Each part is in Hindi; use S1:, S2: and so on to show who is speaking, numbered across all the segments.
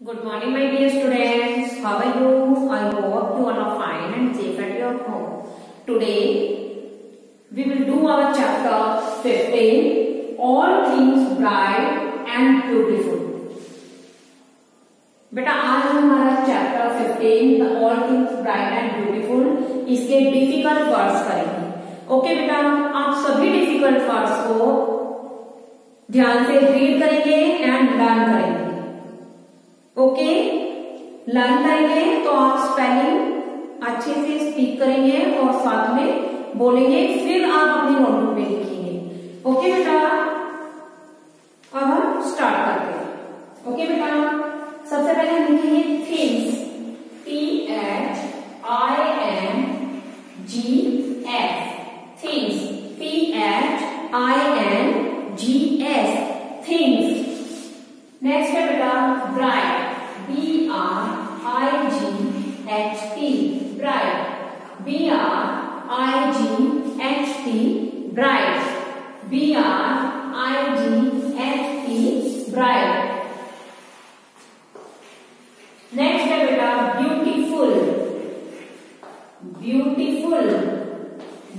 S1: Good morning, my dear students. How are you? I hope you all are fine and safe at your home. Today, we will do our chapter 15, All Things Bright and Beautiful. बेटा आज हमारा chapter 15 the all things bright and beautiful इसके डिफ़िकल्ट वर्ड्स करेंगे ओके बेटा आप सभी डिफ़िकल्ट वर्ड्स को ध्यान से रीड करेंगे एंड लर्न करेंगे ओके? लर्न करेंगे तो आप स्पेलिंग अच्छे से स्पीक करेंगे और साथ में बोलेंगे, फिर आप अपनी नोटबुक में लिखेंगे। ओके बेटा? अब हम स्टार्ट करते हैं। ओके बेटा? सबसे पहले हम लिखेंगे things T H I N G S things T H I N G S things next है बेटा bright B R I G H T B R I G H T bright B R I G H T bright next है बेटा beautiful beautiful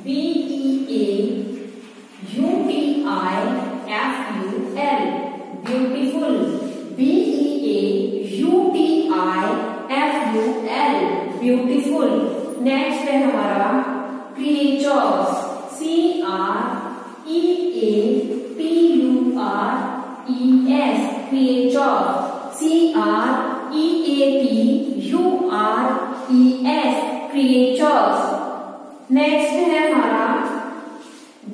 S1: B E A U T I F U L beautiful B E A U T I F U L beautiful next R E S creatures C R E A T U R E S creatures next है हमारा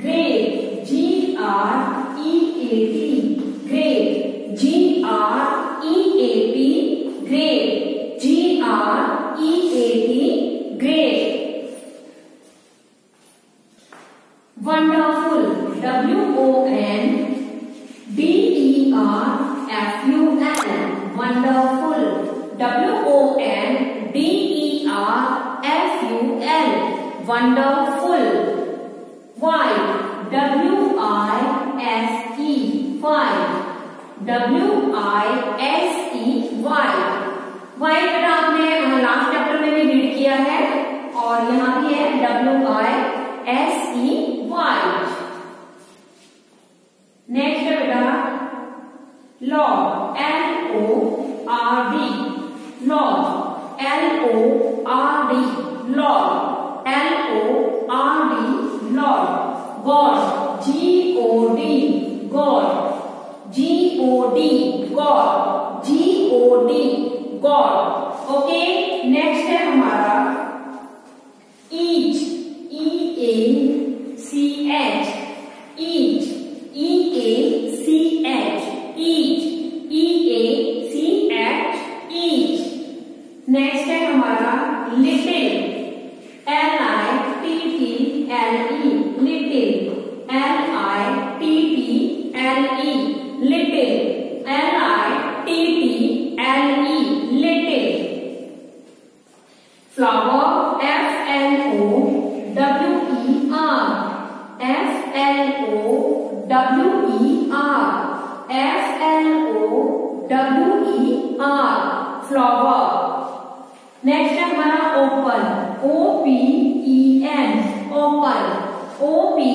S1: great G R E A T great G R E A T great G R E A T great wonderful W O N R F U L wonderful W O N D E R F U L wonderful white W I S E white W I S E white white बेटा आपने लास्ट चैप्टर में भी रीड किया है और यहाँ भी है W I S E white next है बेटा law L O R D law L O R D law L O R D lord God G O D God G O D God G O D God okay next है हमारा. Each E A C H O P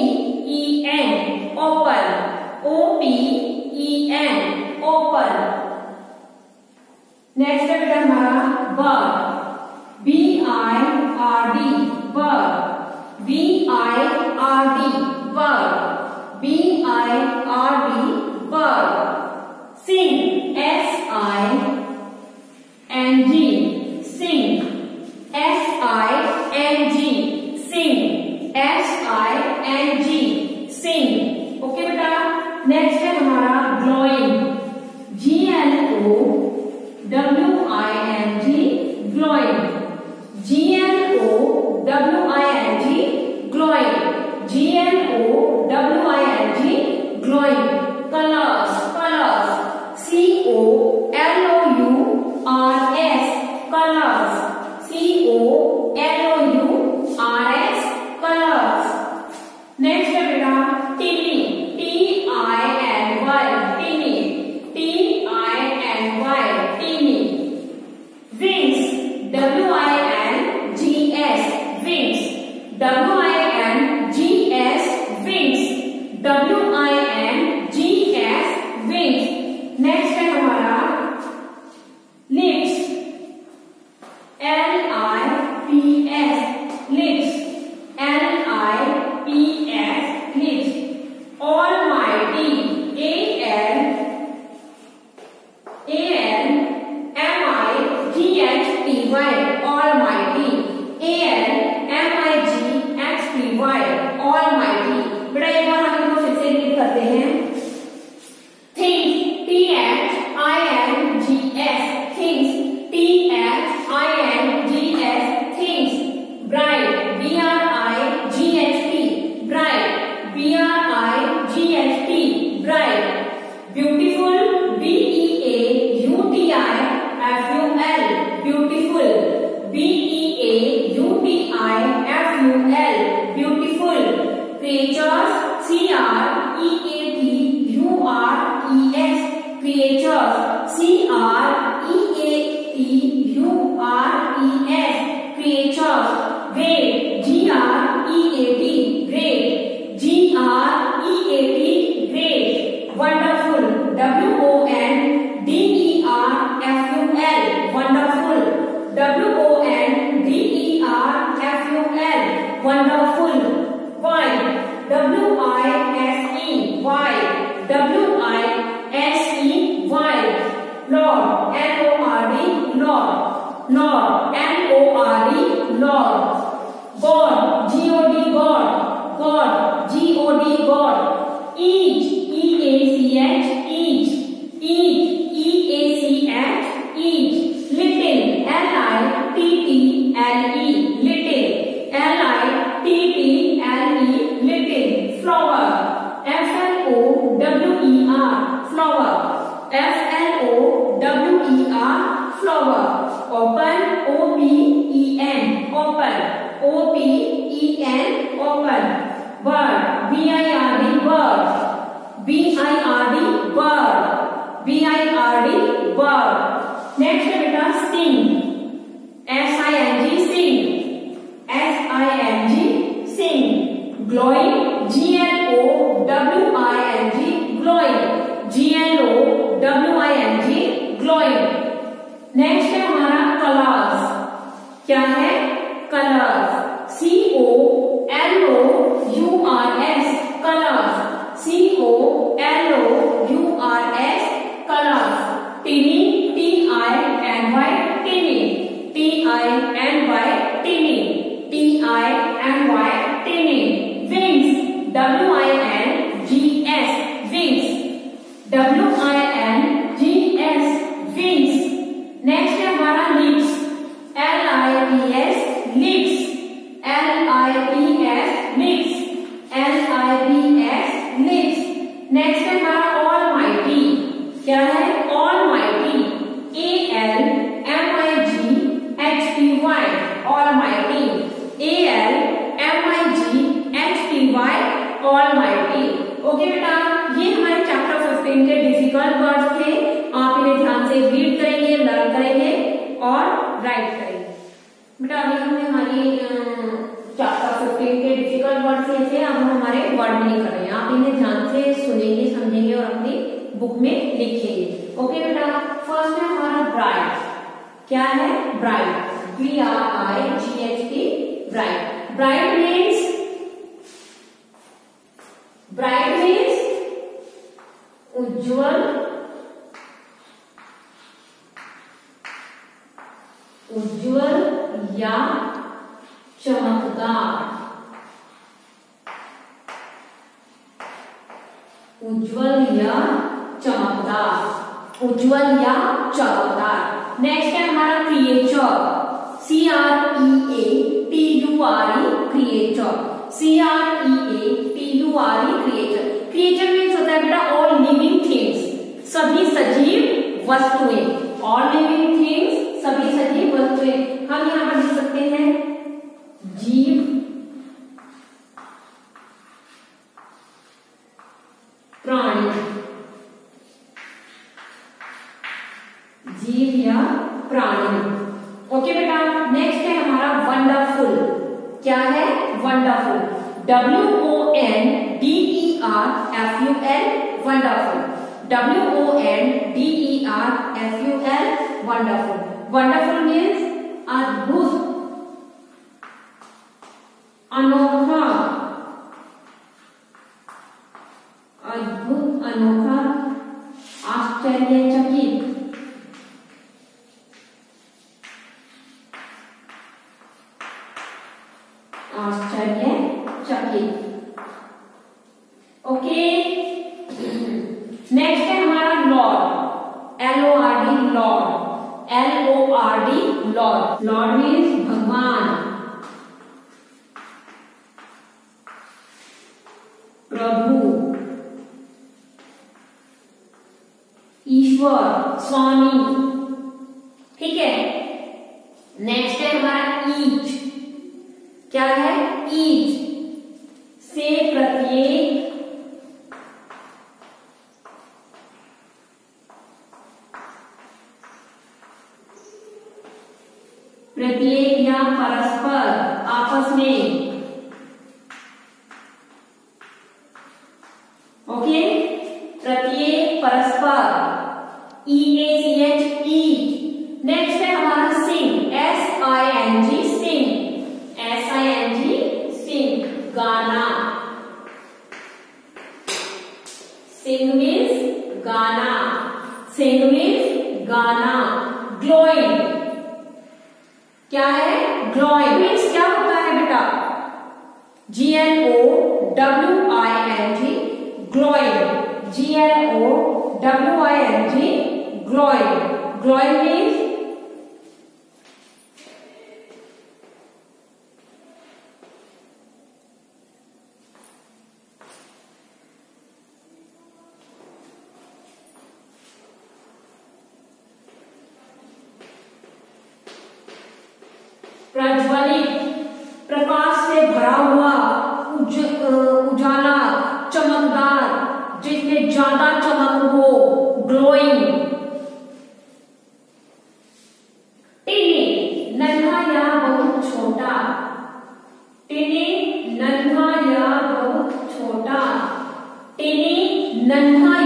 S1: E N open O P E N open next है बेटा हमारा बर्ड गॉड ऑल माइटी बेटा एक बार हम इनको फिर से रीड करते हैं। B-I-R-D, bird. B-I-R-D, bird. B-I-R-D, bird. Next है बेटा sing. S-I-N-G, sing. S-I-N-G, sing. Glowing, G-L-O-W-I-N-G, glowing. G-L-O-W-I-N-G, glowing. Next है हमारा colors. क्या है colors? C O L O U R S colors. C O L O U R S colors. Tinny T I N Y tinny. T I N Y tinny. T I N Y tinny. Wings W I N G S wings. W I N G S wings. Next है हमारा lips. L I P S lips. L I P S lips. L I P S lips. Next है हमारा almighty. क्या है almighty? A L M I G H T Y almighty. A L M I G H T Y almighty. Okay बेटा ये हमारे चैप्टर 15 के डिफ़िकल्ट वर्ड्स थे। आप इन्हें ध्यान से रीड करेंगे लर्न करेंगे और राइट करेंगे। बेटा, अभी हमने हमारी चैप्टर 15 के डिफ़िकल्ट वर्ड्स लिए थे। अब हम हमारे वर्ड मीनिंग कर रहे हैं। आप इन्हें ध्यान से सुनेंगे, समझेंगे और अपनी बुक में लिखेंगे। ओके बेटा? फ़र्स्ट है हमारा ब्राइट क्या है? Bright B R I G H T bright bright means bright means उज्जवल उज्जवल या चमकदार। उज्जवल या चमकदार? उज्जवल या चमकदार? नेक्स्ट है हमारा creature C R E A T U R E creature C R E A T U R E creature creature means होता है बेटा ऑल लिविंग थिंग्स सभी सजीव वस्तुएँ. ऑल लिविंग थिंग्स सभी सजीव वस्तुएँ हम यहाँ पर लिख सकते हैं जीव प्राणी जीव या प्राणी। ओके बेटा नेक्स्ट है हमारा वंडरफुल क्या है? Wonderful W O N D E R F U L wonderful W O N D E R F U L wonderful wonderful means अद्भुत। अनोखा। अद्भुत, अनोखा। आश्चर्यचकित आश्चर्यचकित ओके नेक्स्ट है हमारा lord L O R D lord L O R D lord lord means भगवान प्रभु। ईश्वर, स्वामी। ठीक है? नेक्स्ट है हमारा ईच क्या है? ईच से प्रत्येक प्रत्येक या परस्पर आपस में ओके प्रत्येक परस्पर ई A C H E next है हमारा sing S I N G sing S I N G sing गाना सिंग मीन्स गाना सिंग मीन्स गाना, ग्लोइंग। क्या है? ग्लोइंग। मीन्स क्या होता है बेटा? G N O W I N G glowing. G N O W I N G glowing. Glowing means प्रज्वलित प्रकाश से भरा हुआ उज, उजाला चमकदार जिसमें ज़्यादा चमक हो ग्लोइंग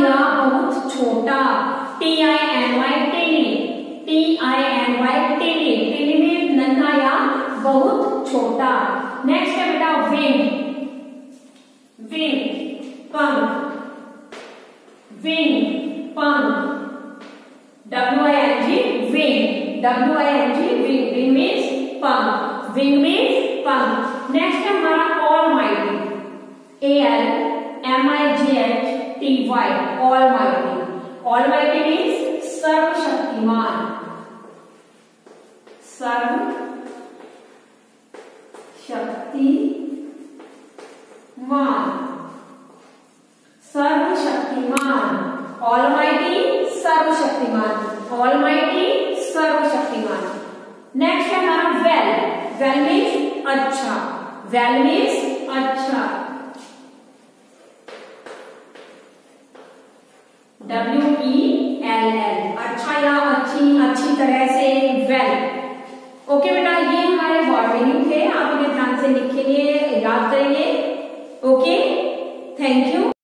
S1: या बहुत छोटा। T I N Y T I N Y tiny बहुत छोटा। नेक्स्ट है बेटा, विंग। विंग, पंख। विंग, पंख। W I N G wing. W I N G wing. Wing means पंख। विंग मीन्स पंख। नेक्स्ट है हमारा almighty A L M I G H T Y almighty almighty means सर्वशक्तिमान सर्व शक्तिमान सर्वशक्तिमान ऑलमाइटी सर्वशक्तिमान ऑलमाइटी सर्वशक्तिमान। नेक्स्ट है हमारा वेल वेल मीन्स अच्छा. वेल मीन्स अच्छा। डब्ल्यू ई एल एल अच्छा या अच्छी अच्छी तरह से वेल ओके बेटा, ये हमारे वर्ड मीनिंग थे। आप इन्हें ध्यान से लिखेंगे, याद करेंगे। Okay thank you